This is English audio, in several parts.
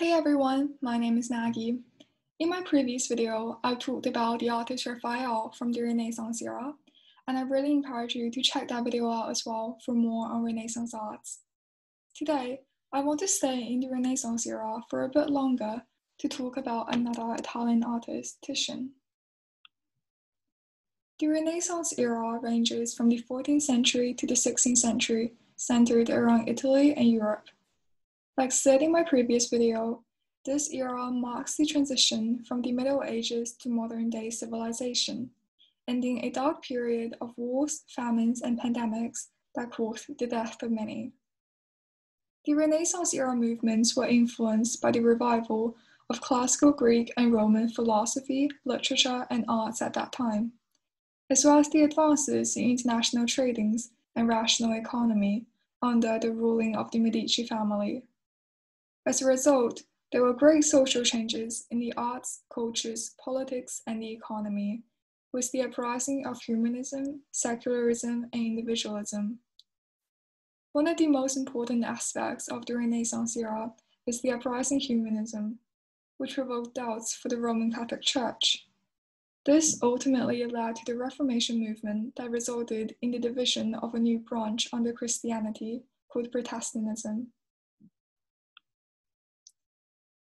Hey everyone, my name is Maggie. In my previous video, I talked about the artist Raphael from the Renaissance era, and I really encourage you to check that video out as well for more on Renaissance arts. Today, I want to stay in the Renaissance era for a bit longer to talk about another Italian artist, Titian. The Renaissance era ranges from the 14th century to the 16th century, centered around Italy and Europe. Like said in my previous video, this era marks the transition from the Middle Ages to modern day civilization, ending a dark period of wars, famines, and pandemics that caused the death of many. The Renaissance era movements were influenced by the revival of classical Greek and Roman philosophy, literature, and arts at that time, as well as the advances in international tradings and rational economy under the ruling of the Medici family. As a result, there were great social changes in the arts, cultures, politics, and the economy, with the uprising of humanism, secularism, and individualism. One of the most important aspects of the Renaissance era is the uprising humanism, which provoked doubts for the Roman Catholic Church. This ultimately led to the Reformation movement that resulted in the division of a new branch under Christianity called Protestantism.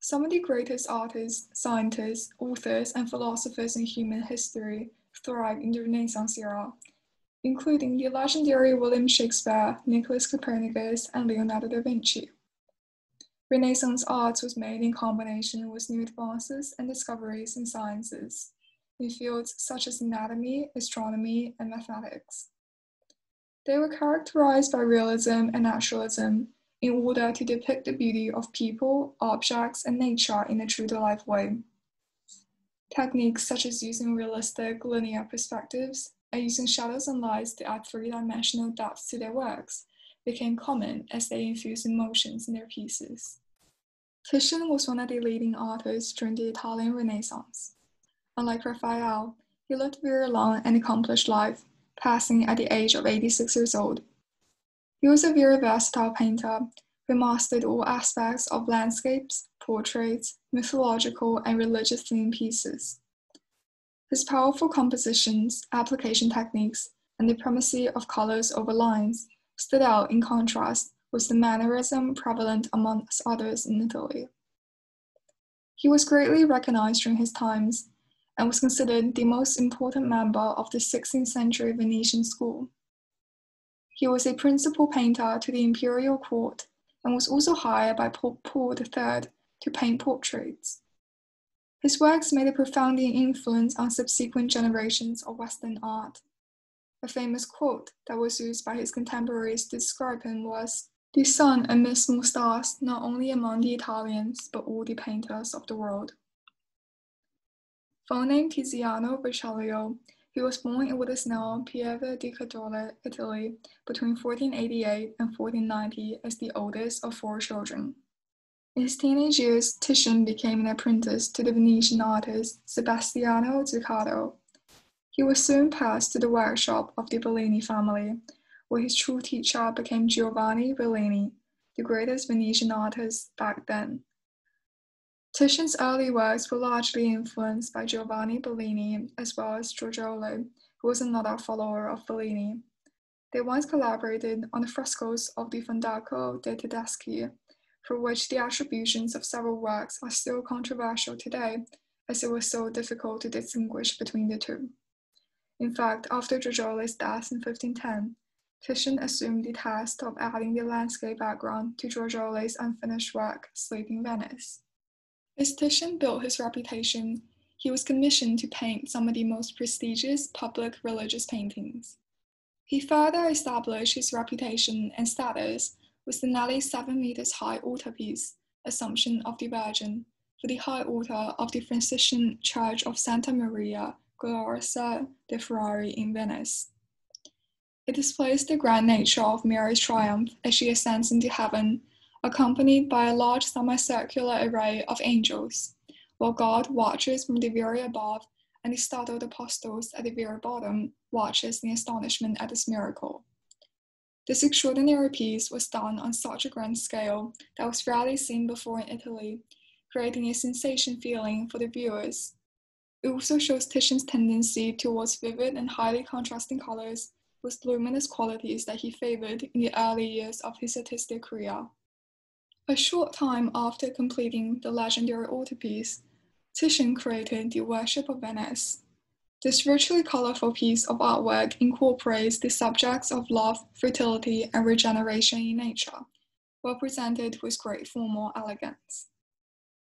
Some of the greatest artists, scientists, authors, and philosophers in human history thrived in the Renaissance era, including the legendary William Shakespeare, Nicholas Copernicus, and Leonardo da Vinci. Renaissance art was made in combination with new advances and discoveries in sciences, in fields such as anatomy, astronomy, and mathematics. They were characterized by realism and naturalism, in order to depict the beauty of people, objects, and nature in a true to life way. Techniques such as using realistic linear perspectives and using shadows and lights to add three dimensional depth to their works became common as they infused emotions in their pieces. Titian was one of the leading artists during the Italian Renaissance. Unlike Raphael, he lived a very long and accomplished life, passing at the age of 86 years old he was a very versatile painter who mastered all aspects of landscapes, portraits, mythological, and religious themed pieces. His powerful compositions, application techniques, and the primacy of colors over lines stood out in contrast with the mannerism prevalent amongst others in Italy. He was greatly recognized during his times and was considered the most important member of the 16th century Venetian school. He was a principal painter to the imperial court and was also hired by Pope Paul III to paint portraits. His works made a profound influence on subsequent generations of Western art. A famous quote that was used by his contemporaries to describe him was The sun amidst small stars, not only among the Italians, but all the painters of the world. Phoneme Tiziano Vecellio he was born in what is now Pieve di Cadore, Italy, between 1488 and 1490 as the oldest of four children. In his teenage years, Titian became an apprentice to the Venetian artist Sebastiano Zuccato. He was soon passed to the workshop of the Bellini family, where his true teacher became Giovanni Bellini, the greatest Venetian artist back then. Titian's early works were largely influenced by Giovanni Bellini as well as Giorgione, who was another follower of Bellini. They once collaborated on the frescoes of the Fondaco dei Tedeschi, for which the attributions of several works are still controversial today, as it was so difficult to distinguish between the two. In fact, after Giorgione's death in 1510, Titian assumed the task of adding the landscape background to Giorgione's unfinished work, Sleeping Venus. As Titian built his reputation, he was commissioned to paint some of the most prestigious public religious paintings. He further established his reputation and status with the nearly seven meters high altarpiece, Assumption of the Virgin, for the high altar of the Franciscan Church of Santa Maria Gloriosa dei Frari in Venice. It displays the grand nature of Mary's triumph as she ascends into heaven accompanied by a large semicircular array of angels, while God watches from the very above and the startled apostles at the very bottom watches in astonishment at this miracle. This extraordinary piece was done on such a grand scale that was rarely seen before in Italy, creating a sensation feeling for the viewers. It also shows Titian's tendency towards vivid and highly contrasting colors with luminous qualities that he favored in the early years of his artistic career. A short time after completing the legendary altarpiece, Titian created The Worship of Venus. This richly colorful piece of artwork incorporates the subjects of love, fertility, and regeneration in nature, while presented with great formal elegance.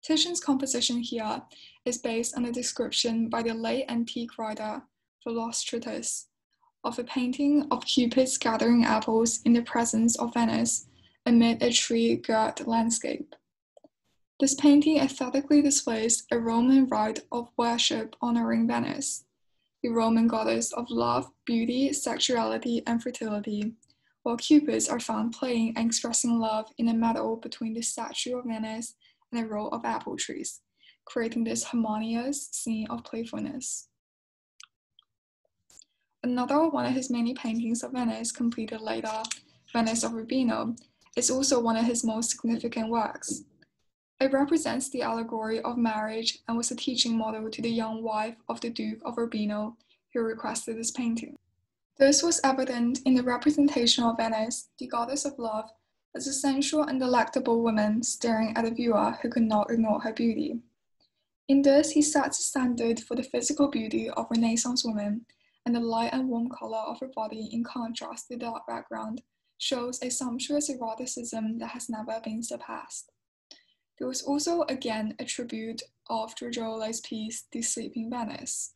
Titian's composition here is based on a description by the late antique writer Philostratus of a painting of Cupid gathering apples in the presence of Venus amid a tree-girt landscape. This painting aesthetically displays a Roman rite of worship honoring Venus, the Roman goddess of love, beauty, sexuality, and fertility, while Cupids are found playing and expressing love in a meadow between the statue of Venus and a row of apple trees, creating this harmonious scene of playfulness. Another one of his many paintings of Venus, completed later, Venus of Urbino, is also one of his most significant works. It represents the allegory of marriage and was a teaching model to the young wife of the Duke of Urbino who requested this painting. This was evident in the representation of Venus, the goddess of love, as a sensual and delectable woman staring at a viewer who could not ignore her beauty. In this, he sets a standard for the physical beauty of Renaissance women, and the light and warm color of her body in contrast to the dark background shows a sumptuous eroticism that has never been surpassed. There was also again a tribute of Giorgione's piece, The Sleeping Venus.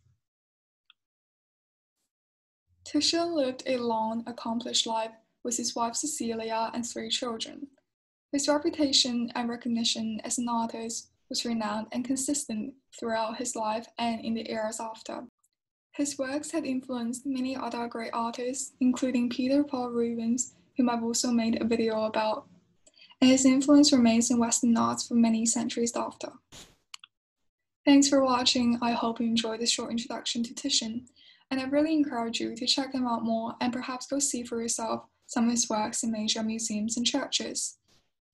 Titian lived a long, accomplished life with his wife Cecilia and three children. His reputation and recognition as an artist was renowned and consistent throughout his life and in the eras after. His works had influenced many other great artists, including Peter Paul Rubens, whom I've also made a video about, and his influence remains in Western arts for many centuries after. Thanks for watching. I hope you enjoyed this short introduction to Titian, and I really encourage you to check him out more and perhaps go see for yourself some of his works in major museums and churches.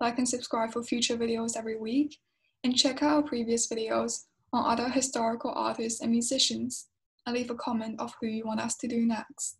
Like and subscribe for future videos every week, and check out our previous videos on other historical artists and musicians, and leave a comment of who you want us to do next.